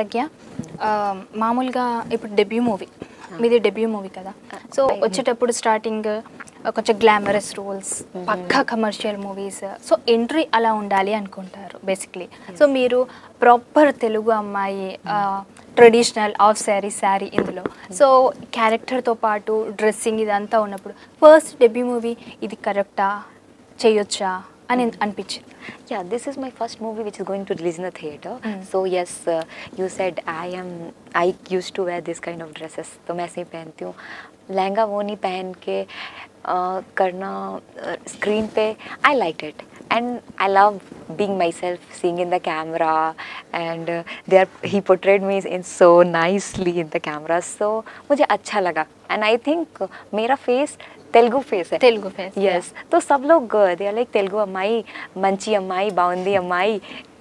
ప్రజ్ఞ మామూలుగా ఇప్పుడు debut movie మీది డెబ్యూ మూవీ కదా. సో వచ్చేటప్పుడు స్టార్టింగ్ కొంచెం గ్లామరస్ రోల్స్ పక్కా కమర్షియల్ మూవీస్ సో ఎంట్రీ అలా ఉండాలి అనుకుంటారు బేసిక్లీ సో మీరు ప్రాపర్ తెలుగు అమ్మాయి ట్రెడిషనల్ ఆఫ్ శారీ శారీ ఇందులో. సో క్యారెక్టర్తో పాటు డ్రెస్సింగ్ ఇదంతా ఉన్నప్పుడు ఫస్ట్ డెబ్యూ మూవీ ఇది కరెక్టా చేయొచ్చా? un- unpitched? Yeah, this is my first movie which is going to release in the theater. Mm. So yes, uh, you said I am. I used to wear this kind of dresses. तो मैं ऐसे ही पहनती हूँ लहंगा वो नहीं पहन के uh, करना स्क्रीन पे I like it and I love being myself, seeing in the camera, and uh, they are, he portrayed me in so nicely in the camera. So मुझे अच्छा लगा and I think uh, मेरा face Telugu face है Telugu face yes तो सब लोग they are like Telugu अम्माई मंची अम्माई बाउंदी अम्माई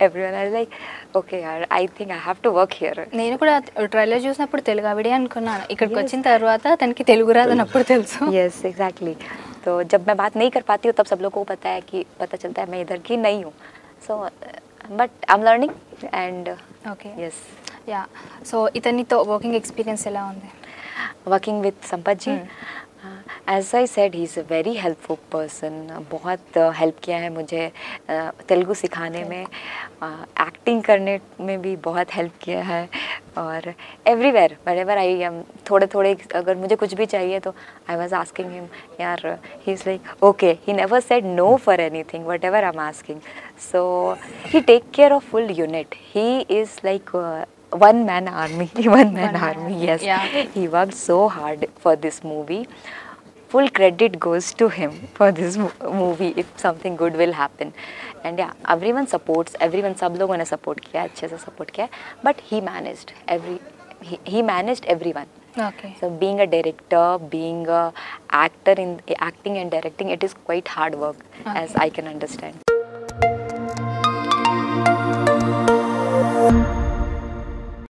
एवरीवन आर लाइक ओके यार I think I have to work here నేను కూడా ట్రైలర్ చూసినప్పుడు తెలుగు ఆవిడే అనుకున్నాను ఇక్కడికి వచ్చిన తర్వాత తనకి తెలుగు రాదని అప్పుడు తెలుసు यस एग्जैक्टली तो जब मैं बात नहीं कर पाती हूँ तब सब लोगों को पता है कि पता चलता है मैं इधर की नहीं हूँ so but I am learning and okay yes yeah so ఇతనితో వర్కింగ్ ఎక్స్పీరియన్స్ ఎలా ఉంది working with Sampath ji as I said he is a very helpful person बहुत हेल्प किया है मुझे uh, तेलुगु सिखाने में एक्टिंग करने में भी बहुत हेल्प किया है और एवरीवेयर वेर आई एम थोड़े थोड़े अगर मुझे कुछ भी चाहिए तो आई वॉज़ आस्किंग हिम यार he is like okay he never said no for anything whatever I am asking so he take care of full unit he is like one man army one man army yes he work so hard for this movie hard for this movie. full credit goes to him for this mo- movie if something good will happen and yeah everyone supports everyone सब लोगों ने support किया अच्छे से support किया but he managed every he, he managed everyone okay so being a director being a actor in acting and directing it is quite hard work as Okay. i can understand